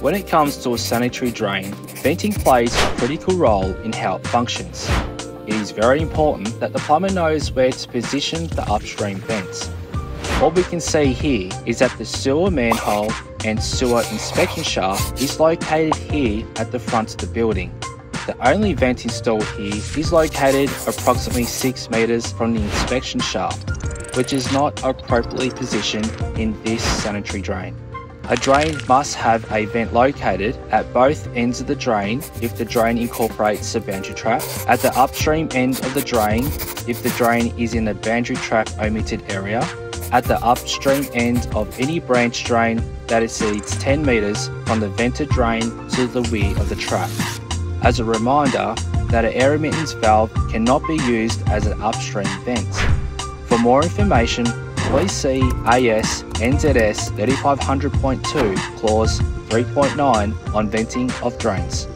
When it comes to a sanitary drain, venting plays a critical role in how it functions. It is very important that the plumber knows where to position the upstream vents. What we can see here is that the sewer manhole and sewer inspection shaft is located here at the front of the building. The only vent installed here is located approximately 6 metres from the inspection shaft, which is not appropriately positioned in this sanitary drain. A drain must have a vent located at both ends of the drain if the drain incorporates a boundary trap, at the upstream end of the drain if the drain is in the boundary trap omitted area, at the upstream end of any branch drain that exceeds 10 metres from the vented drain to the rear of the trap. As a reminder that an air admittance valve cannot be used as an upstream vent. For more information, please see AS NZS 3500.2 clause 3.9 on venting of drains.